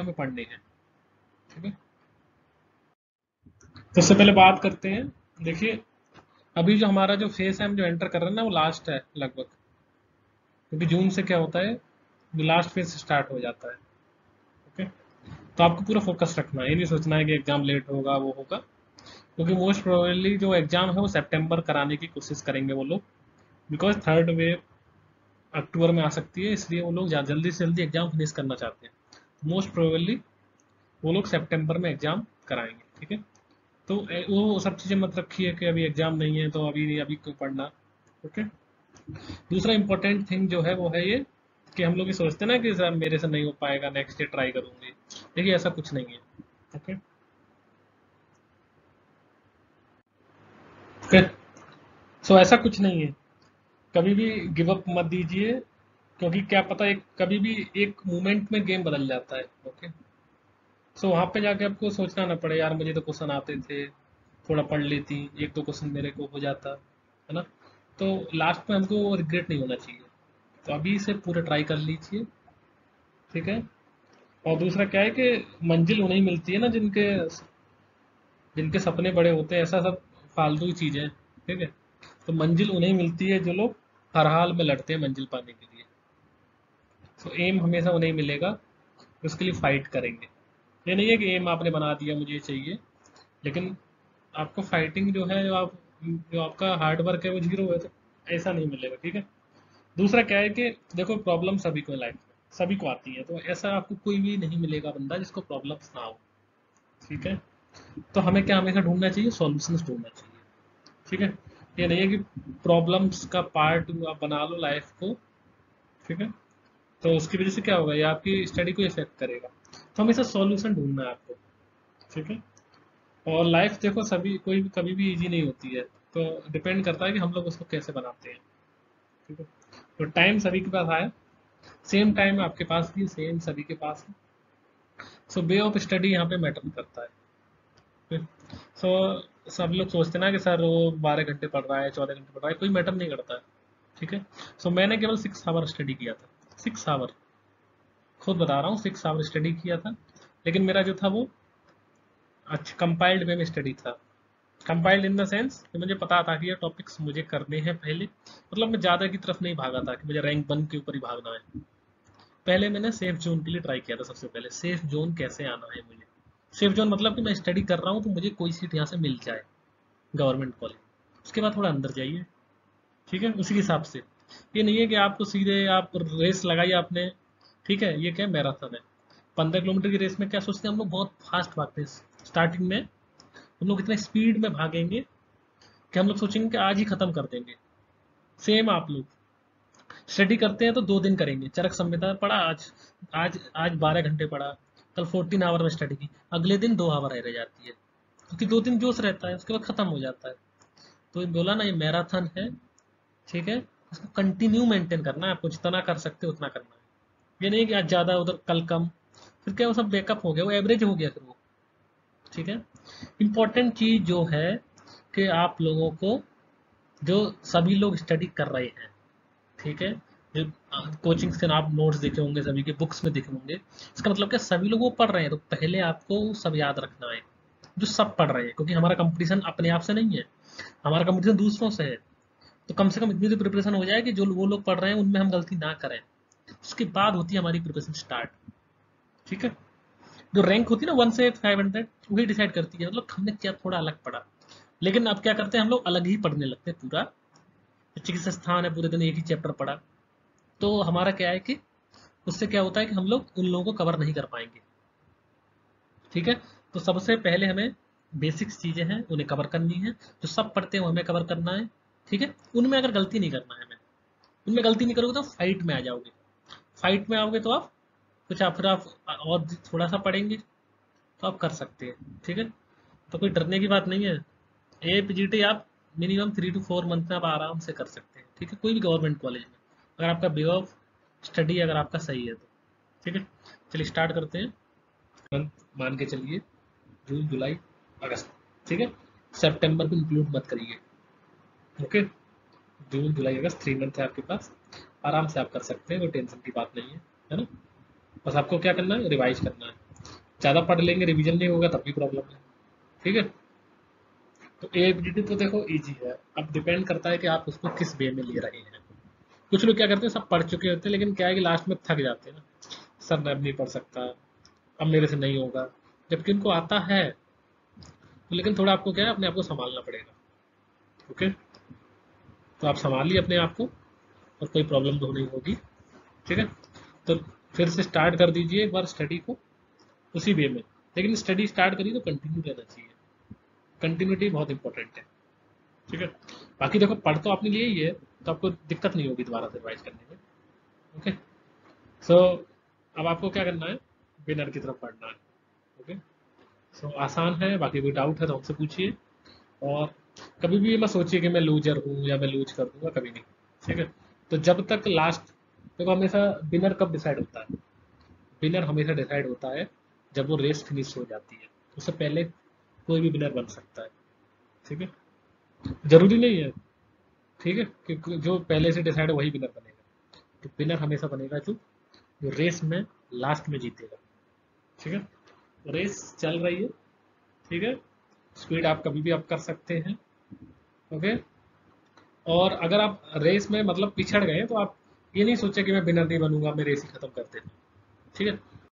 हमें पढ़नी है ठीक है? तो सबसे पहले बात करते हैं। देखिए, अभी जो हमारा जो फेस है हम जो एंटर कर रहे हैं ना, वो लास्ट है लगभग। क्योंकि जून से क्या होता है लास्ट फ़ेज़ स्टार्ट हो जाता है। ओके? तो आपको पूरा फोकस रखना है। ये नहीं सोचना है कि एग्ज़ाम लेट होगा, वो होगा। क्योंकि मोस्ट प्रोबेबली जो एग्ज़ाम है, वो सेप्टेम्बर कराने की कोशिश करेंगे वो लोग। बिकॉज़ थर्ड वेव अक्टूबर में आ सकती है, इसलिए वो लोग जल्दी से जल्दी एग्ज़ाम फिनिश करना चाहते हैं। मोस्ट प्रोबेबली वो लोग सेप्टेम्बर में एग्ज़ाम कराएँगे, ठीक है? तो वो सब चीज़ें मत रखिए कि अभी एग्ज़ाम नहीं है तो अभी अभी क्यों पढ़ना ओके दूसरा इंपॉर्टेंट थिंग जो है वो है ये कि हम लोग ये सोचते ना कि सर मेरे से नहीं हो पाएगा नेक्स्ट डे ट्राई करूँगी। देखिए, ऐसा कुछ नहीं है ओके ओके सो ऐसा कुछ नहीं है। कभी भी गिव अप मत दीजिए क्योंकि क्या पता एक, कभी भी एक मोमेंट में गेम बदल जाता है ओके सो वहाँ पे जाके आपको सोचना ना पड़े, यार मुझे तो क्वेश्चन आते थे, थोड़ा पढ़ लेती, एक दो क्वेश्चन मेरे को हो जाता, है ना? तो लास्ट में हमको रिग्रेट नहीं होना चाहिए। तो अभी से पूरा ट्राई कर लीजिए, ठीक है? और दूसरा क्या है कि मंजिल उन्हें मिलती है ना, जिनके जिनके सपने बड़े होते हैं, ऐसा सब फालतू चीज़ें ठीक है? तो मंजिल उन्हें मिलती है जो लोग हर हाल में लड़ते हैं मंजिल पाने के तो एम हमेशा उन्हें मिलेगा। उसके लिए फाइट करेंगे। ये नहीं है कि एम आपने बना दिया, मुझे चाहिए। लेकिन आपको फाइटिंग जो है, जो आप, जो आपका हार्ड वर्क है, वो ज़ीरो है तो ऐसा नहीं मिलेगा, ठीक है? दूसरा क्या है कि देखो प्रॉब्लम सभी को लाइफ में, सभी को आती है। तो ऐसा आपको कोई भी नहीं मिलेगा बंदा जिसको प्रॉब्लम्स ना हो, ठीक है? तो हमें क्या हमेशा ढूंढना चाहिए? सॉल्यूशन ढूंढना चाहिए, ठीक है? ये नहीं है कि प्रॉब्लम्स का पार्ट आप बना लो लाइफ को, ठीक है? तो उसकी वजह से क्या होगा? ये आपकी स्टडी को इफ़ेक्ट करेगा। तो हमेशा सॉल्यूशन ढूंढना है आपको ठीक है? और लाइफ देखो सभी कोई भी कभी भी इजी नहीं होती है। तो डिपेंड करता है कि हम लोग उसको कैसे बनाते हैं ठीक है? तो टाइम सभी के पास आया। सेम टाइम आपके पास भी सेम सभी के पास है। सो वे ऑफ़ स्टडी यहाँ पे मैटर करता है सो so, सब लोग सोचते ना कि सर वो बारह घंटे पढ़ रहा है चौदह घंटे पढ़ रहा है कोई मैटर नहीं करता है ठीक है? सो so, मैंने केवल सिक्स आवर स्टडी किया था। Six hour. खुद बता रहा हूँ, सिक्स आवर स्टडी किया था, लेकिन मेरा जो था वो अच्छा कंपाइल्ड वे में स्टडी था। कंपाइल्ड इन द सेंस कि मुझे पता था कि ये टॉपिक्स मुझे करने हैं पहले। मतलब मैं ज़्यादा की तरफ़ नहीं भागा था कि मुझे रैंक वन के ऊपर ही भागना है। पहले मैंने सेफ़ जोन के लिए ट्राई किया था सबसे पहले। सेफ़ जोन कैसे आना है मुझे? सेफ़ जोन मतलब कि मैं स्टडी कर रहा हूँ तो मुझे कोई सीट यहाँ से मिल जाए। गवर्नमेंट कॉलेज उसके बाद थोड़ा अंदर जाइए। ठीक है? उसी हिसाब से। ये नहीं है कि आपको सीधे आप रेस लगाई आपने। ठीक है, ये क्या मैराथन है। पंद्रह किलोमीटर की रेस में क्या सोचते हैं हम लोग? बहुत फास्ट भागते हैं। स्टार्टिंग में हम लोग इतने स्पीड में भागेंगे कि हम लोग सोचेंगे कि आज ही खत्म कर देंगे। सेम आप लोग। स्टडी करते हैं तो दो दिन करेंगे। चरक संहिता पढ़ा, आज आज आज बारह घंटे पढ़ा। कल फोर्टीन आवर में स्टडी की। अगले दिन दो आवर रह जाती है। क्योंकि दो दिन जोश रहता है, उसके बाद खत्म हो जाता है। तो बोला ना, ये मैराथन है। ठीक है? उसको कंटिन्यू मेंटेन करना है, आपको जितना कर सकते हो उतना करना है। ये नहीं कि आज ज़्यादा उधर, कल कम। फिर क्या वो सब बैकअप हो गया, वो एवरेज हो गया फिर वो। ठीक है? इम्पोर्टेंट चीज़ जो है कि आप लोगों को, जो सभी लोग स्टडी कर रहे हैं, ठीक है? कोचिंग से आप नोट्स देखे होंगे, सभी के बुक्स में देखे होंगे। इसका मतलब क्या, सभी लोग वो पढ़ रहे हैं तो पहले आपको सब याद रखना है, जो सब पढ़ रहे हैं, क्योंकि हमारा कंपटीशन अपने आप से नहीं है। हमारा कंपटीशन दूसरों से है। तो कम से कम इतनी तो प्रिपरेशन हो जाए कि जो वो लोग पढ़ रहे हैं, उनमें हम गलती ना करें। उसके बाद होती है हमारी प्रिपरेशन स्टार्ट ठीक है? जो रैंक होती है ना वन से फाइव हंड्रेड वही डिसाइड करती है। मतलब हमने क्या, थोड़ा अलग पढ़ा। लेकिन अब क्या करते हैं, हम लोग अलग ही पढ़ने लगते हैं पूरा। चिकित्सा स्थान है, पूरे दिन एक ही चैप्टर पढ़ा। तो हमारा क्या है कि, उससे क्या होता है कि हम लोग उन लोगों को कवर नहीं कर पाएँगे। ठीक है? तो सबसे पहले हमें बेसिक्स चीज़ें हैं, उन्हें कवर करनी है। जो सब पढ़ते हैं, वो हमें कवर करना है। ठीक है? उनमें अगर गलती नहीं करना है हमें उनमें गलती नहीं करोगे तो फाइट में आ जाओगे। फाइट में आओगे तो आप कुछ आप फिर आप और थोड़ा सा पढ़ेंगे तो आप कर सकते हैं, ठीक है? तो कोई डरने की बात नहीं है। ए पी टी आप minimum three two four month में आप आराम से कर सकते हैं, ठीक है? कोई भी गवर्नमेंट कॉलेज में। अगर आपका वे ऑफ़ स्टडी अगर आपका सही है तो ठीक है? चलिए स्टार्ट करते हैं। मंथ मान के चलिए जून जुलाई अगस्त ठीक है? सेप्टेम्बर को इंक्लूड मत करिए। ओके। जून, जुलाई, अगस्त थ्री मंथ है आपके पास। आराम से आप कर सकते हैं, कोई टेंशन की बात नहीं है है ना? बस आपको क्या करना है? रिवाइज करना है। ज़्यादा पढ़ लेंगे रिवीजन नहीं होगा, तब भी प्रॉब्लम है। ठीक है? तो ए तो देखो इजी है। अब डिपेंड करता है कि आप उसको किस वे में ले रहे हैं। कुछ लोग क्या करते हैं, सब पढ़ चुके होते हैं, लेकिन क्या है कि लास्ट में थक जाते हैं ना। सर मैं अब नहीं पढ़ सकता, अब मेरे से नहीं होगा। जबकि उनको आता है तो लेकिन थोड़ा आपको क्या है, अपने आप को संभालना पड़ेगा। ओके? तो आप संभालिए अपने आप को और कोई प्रॉब्लम तो नहीं होगी। ठीक है? तो फिर से स्टार्ट कर दीजिए एक बार स्टडी को उसी वे में। लेकिन स्टडी स्टार्ट करिए तो कंटिन्यू रहना चाहिए। कंटिन्यूटी बहुत इंपॉर्टेंट है। ठीक है? बाकी देखो पढ़ तो आपने लिए ही है तो आपको दिक्कत नहीं होगी दोबारा से रिवाइज करने में। ओके सो so, अब आपको क्या करना है? बिनर की तरफ़ पढ़ना है। ओके सो so, आसान है बाकी कोई डाउट है तो हमसे पूछिए। और कभी भी मत सोचिए कि मैं लूजर हूँ या मैं लूज कर दूँगा, कभी नहीं। ठीक है? तो जब तक लास्ट देखो हमेशा बिनर कब डिसाइड होता है? बिनर हमेशा डिसाइड होता है जब वो रेस फिनिश हो जाती है। उससे पहले कोई भी विनर बन सकता है। ठीक है? ज़रूरी नहीं है। ठीक है? क्योंकि जो पहले से डिसाइड वही विनर बनेगा। तो विनर हमेशा बनेगा जो जो रेस में लास्ट में जीतेगा। ठीक है? रेस चल रही है। ठीक है? स्पीड आप कभी भी अप कर सकते हैं। ओके? और अगर आप रेस में मतलब पिछड़ गए तो आप ये नहीं सोचे कि मैं विनर नहीं बनूँगा मैं रेस ही खत्म करते ठीक है?